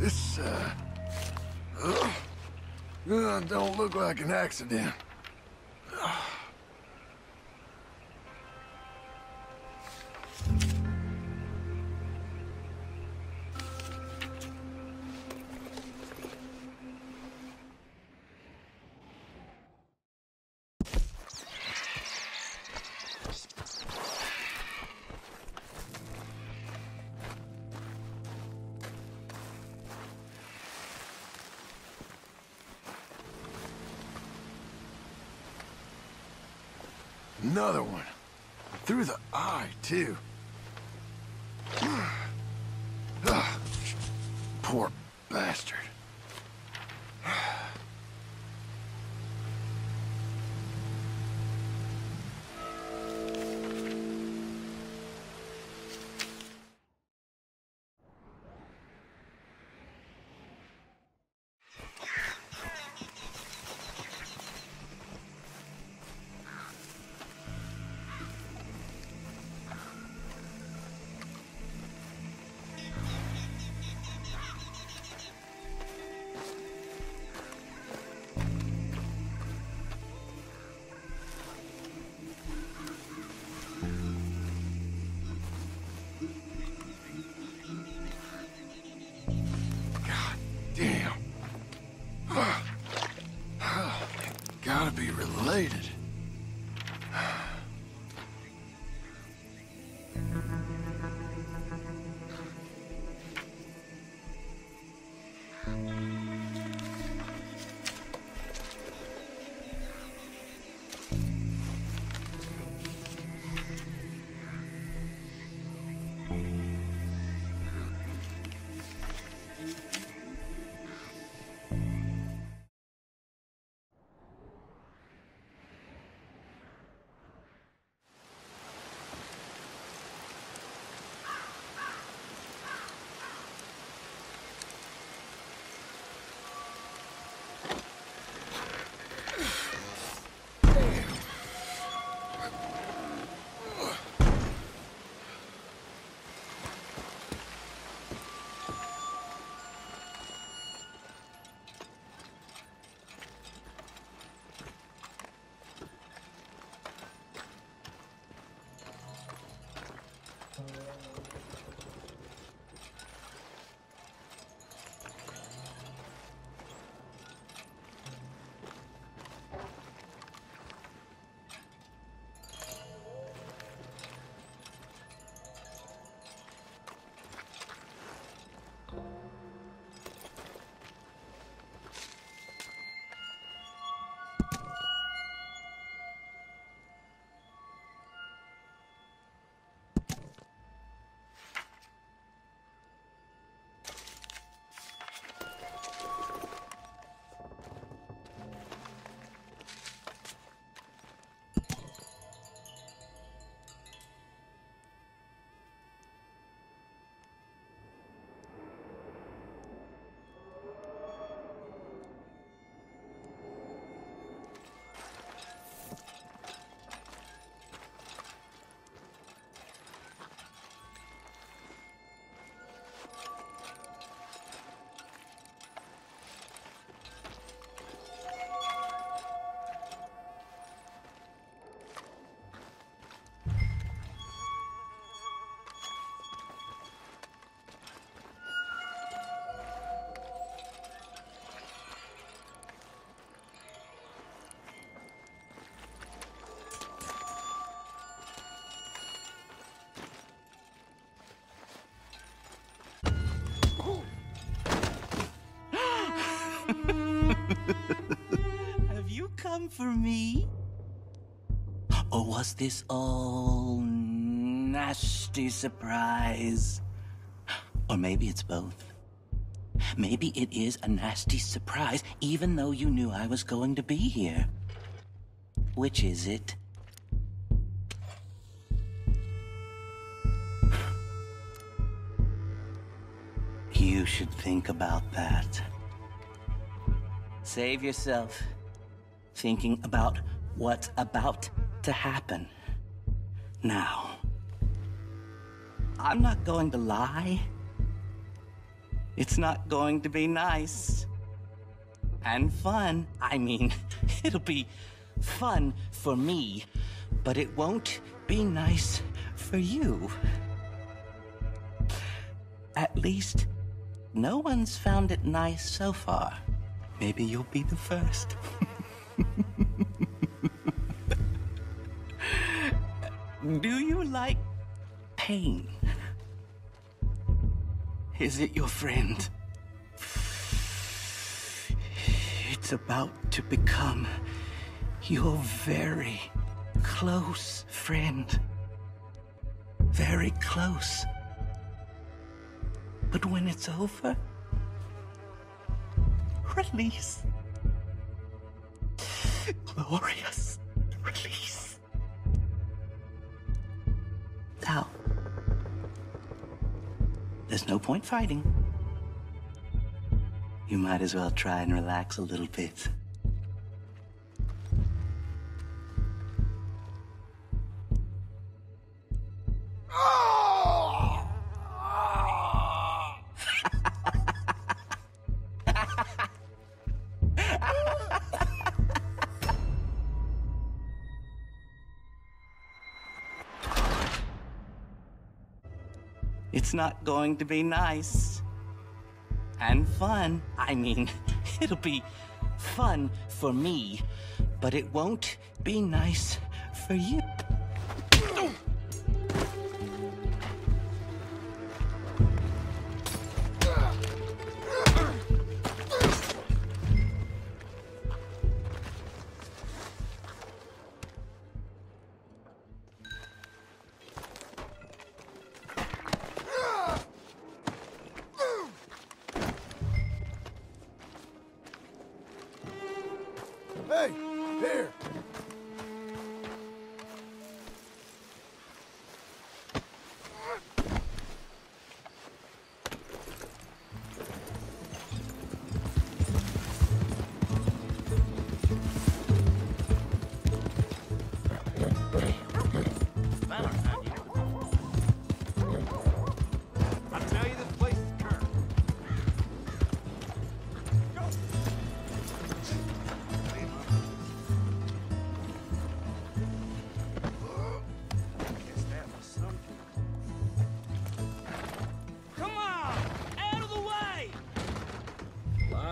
This, uh... uh, don't look like an accident. Another one. Through the eye, too. Ah. Poor bastard. Gotta be related. Come for me? Or was this all nasty surprise? Or maybe it's both. Maybe it is a nasty surprise, even though you knew I was going to be here. Which is it? You should think about that. Save yourself thinking about what's about to happen. Now, I'm not going to lie. It's not going to be nice. And fun. I mean, it'll be fun for me, but it won't be nice for you. At least, no one's found it nice so far. Maybe you'll be the first. Do you like pain? Is it your friend? It's about to become your very close friend. Very close. But when it's over, release. Glorious release. Now, there's no point fighting. You might as well try and relax a little bit. It's not going to be nice. And fun. I mean, it'll be fun for me, but it won't be nice for you.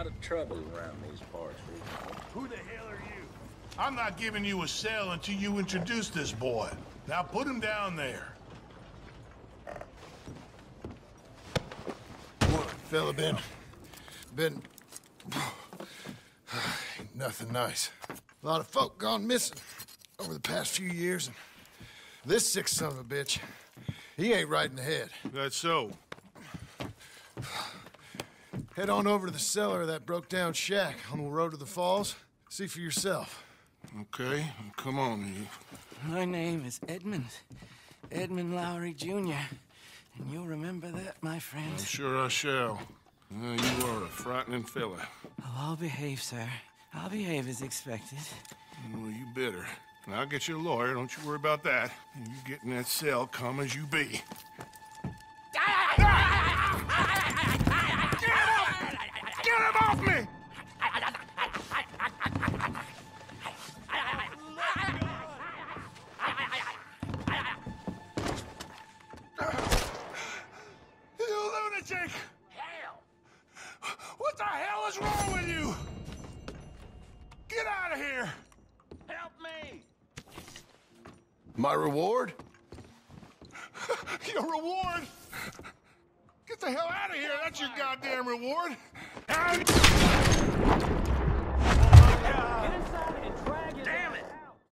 Of trouble around these parts. Who the hell are you? I'm not giving you a cell until you introduce this boy. Now put him down there. What, fella been... Been... Ain't Nothing nice. A lot of folk gone missing over the past few years, and this sick son of a bitch, he ain't right in the head. That's so. Head on over to the cellar of that broke-down shack on the road to the falls. See for yourself. Okay, come on. You. My name is Edmund. Edmund Lowery Jr. And you'll remember that, my friend. I'm sure I shall. Uh, you are a frightening fella. Oh, I'll behave, sir. I'll behave as expected. Well, you better. And I'll get you a lawyer, don't you worry about that. And you get in that cell, come as you be. My reward? Your reward? Get the hell out of here! That's your goddamn reward! And...